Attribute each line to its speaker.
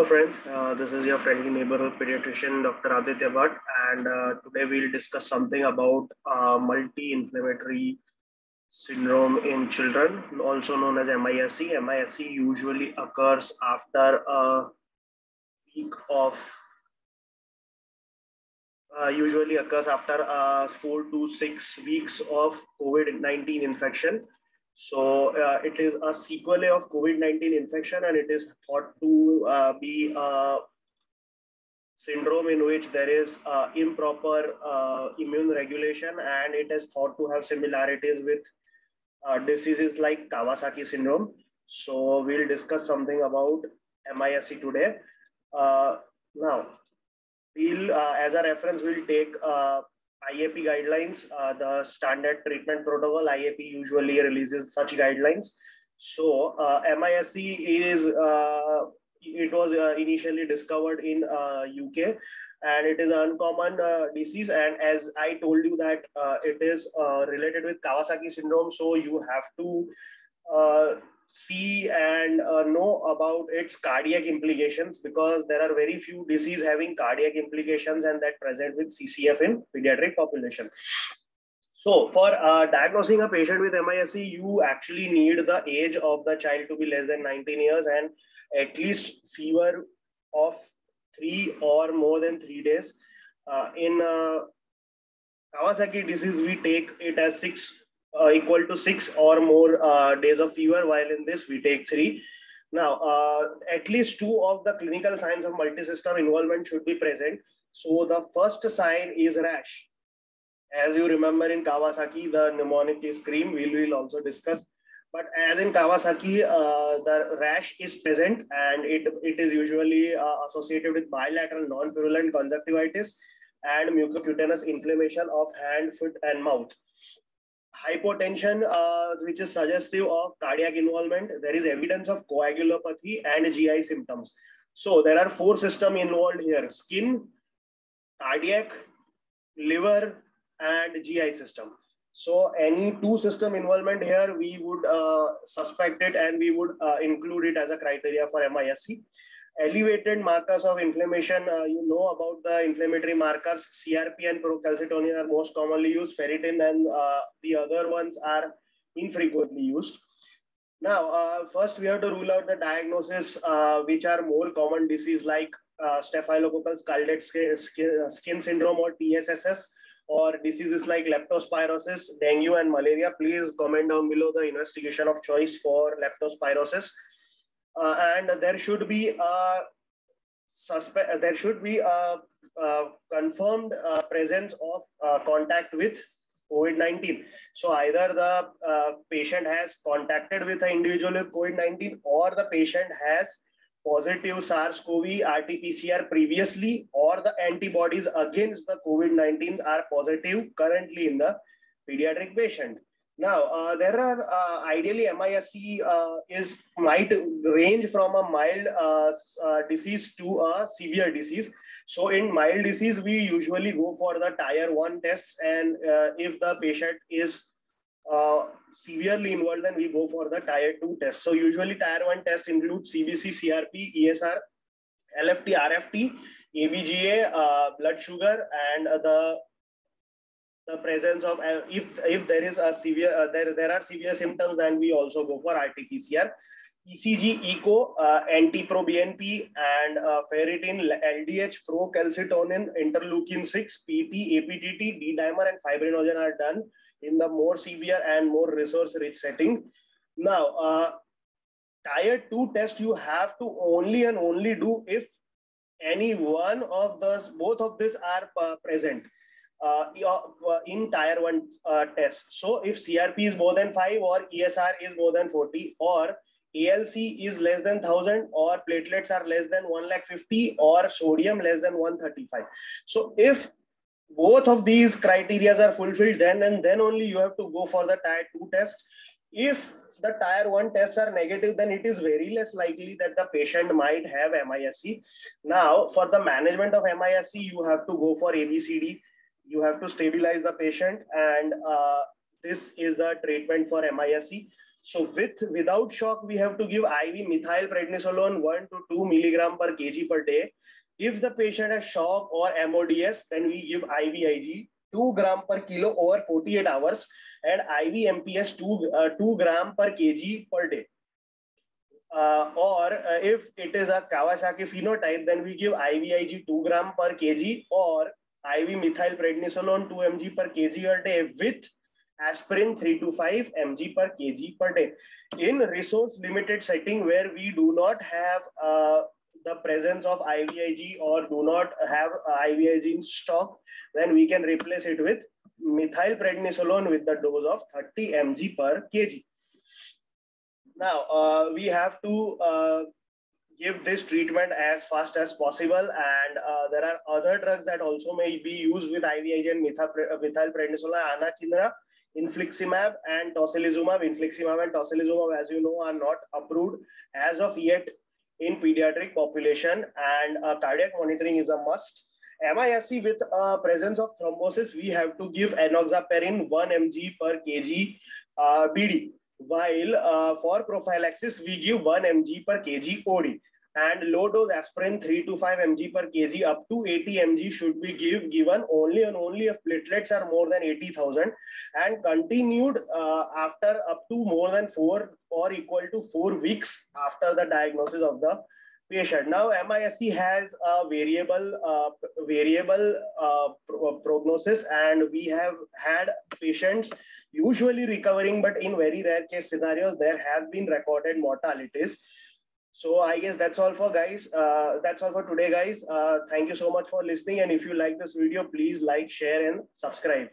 Speaker 1: Hello friends, uh, this is your friendly neighborhood pediatrician Dr. Aditya Bhatt and uh, today we'll discuss something about uh, multi-inflammatory syndrome in children, also known as MISC. MISC usually occurs after a week of, uh, usually occurs after uh, four to six weeks of COVID-19 infection so uh, it is a sequelae of COVID-19 infection and it is thought to uh, be a syndrome in which there is uh, improper uh, immune regulation and it is thought to have similarities with uh, diseases like Kawasaki syndrome. So we'll discuss something about MISC today. Uh, now, we'll, as a reference, we'll take IAP guidelines, uh, the standard treatment protocol, IAP usually releases such guidelines. So uh, MISC is, uh, it was uh, initially discovered in UK uh, and it is an uncommon uh, disease. And as I told you that it is related with Kawasaki syndrome, so you have to see and uh, know about its cardiac implications because there are very few disease having cardiac implications and that present with CCF in pediatric population. So for uh, diagnosing a patient with MISC, you actually need the age of the child to be less than 19 years and at least fever of three or more than three days. Uh, in uh, Kawasaki disease, we take it as six uh, equal to six or more uh, days of fever, while in this we take three. Now, uh, at least two of the clinical signs of multi-system involvement should be present. So the first sign is rash. As you remember in Kawasaki, the mnemonic is cream. We will also discuss. But as in Kawasaki, uh, the rash is present and it, it is usually uh, associated with bilateral non-purulent conjunctivitis and mucocutaneous inflammation of hand, foot, and mouth hypotension, uh, which is suggestive of cardiac involvement. There is evidence of coagulopathy and GI symptoms. So there are four systems involved here, skin, cardiac, liver, and GI system. So any two system involvement here, we would uh, suspect it and we would uh, include it as a criteria for MISC elevated markers of inflammation, uh, you know about the inflammatory markers, CRP and procalcitonin are most commonly used, ferritin and uh, the other ones are infrequently used. Now, uh, first we have to rule out the diagnosis, uh, which are more common disease like uh, staphylococcal scalded skin, skin, syndrome or TSSS, or diseases like leptospirosis, dengue and malaria. Please comment down below the investigation of choice for leptospirosis uh, and there should be a suspect. There should be a, a confirmed uh, presence of uh, contact with COVID-19. So either the uh, patient has contacted with an individual with COVID-19 or the patient has positive SARS-CoV2 RT-PCR previously or the antibodies against the COVID-19 are positive currently in the pediatric patient. Now, uh, there are uh, ideally MISC uh, is might range from a mild uh, uh, disease to a severe disease. So in mild disease, we usually go for the tier one tests. And uh, if the patient is severely involved, then we go for the tier two test. So usually tier one test includes CBC, CRP, ESR, LFT, RFT, ABGA, blood sugar, and the the presence of uh, if if there is a severe uh, there there are severe symptoms then we also go for RT-PCR. ECG, ECHO, uh, NT-proBNP, and uh, ferritin, LDH, procalcitonin, interleukin 6, PT, APTT, D-dimer, and fibrinogen are done in the more severe and more resource-rich setting. Now, uh, tier 2 test you have to only and only do if any one of those, both of these are uh, present Uh, uh, uh, in tier 1 uh, test. So if CRP is more than 5 or ESR is more than 40 or ALC is less than 1000 or platelets are less than 1 lakh 50 or sodium less than 135. So if both of these criteria are fulfilled then and then only you have to go for the tier 2 test. If the tier 1 tests are negative, then it is very less likely that the patient might have MISC. Now, for the management of MISC, you have to go for ABCD you have to stabilize the patient and uh, this is the treatment for MISC. So with without shock, we have to give IV methyl prednisolone 1 to 2 milligram per kg per day. If the patient has shock or MODS, then we give IVIG 2 gram per kilo over 48 hours and IV MPS 2, uh, 2 gram per kg per day. Uh, or uh, if it is a Kawasaki phenotype, then we give IVIG 2 gram per kg or IV methyl prednisolone 2 mg per kg a day with aspirin 3 to 5 mg per kg per day. In resource limited setting where we do not have uh, the presence of IVIG or do not have IVIG in stock, then we can replace it with methyl prednisolone with the dose of 30 mg per kg. Now, uh, we have to uh, give this treatment as fast as possible. And uh, there are other drugs that also may be used with IVIG and methyl, methyl prednisolone, anakinra, infliximab, and tocilizumab. Infliximab and tocilizumab, as you know, are not approved as of yet in pediatric population. And uh, cardiac monitoring is a must. MISC with uh, presence of thrombosis, we have to give enoxaparin 1 mg per kg uh, BD while uh, for prophylaxis, we give 1 mg per kg OD. And low dose aspirin 3 to 5 mg per kg up to 80 mg should be give, given only and only if platelets are more than 80,000 and continued uh, after up to more than 4 or equal to 4 weeks after the diagnosis of the patient. Now, MISC has a variable uh, variable uh, pro prognosis, and we have had patients usually recovering, but in very rare case scenarios, there have been recorded mortalities. So I guess that's all for guys. Uh, that's all for today, guys. Uh, thank you so much for listening. And if you like this video, please like, share, and subscribe.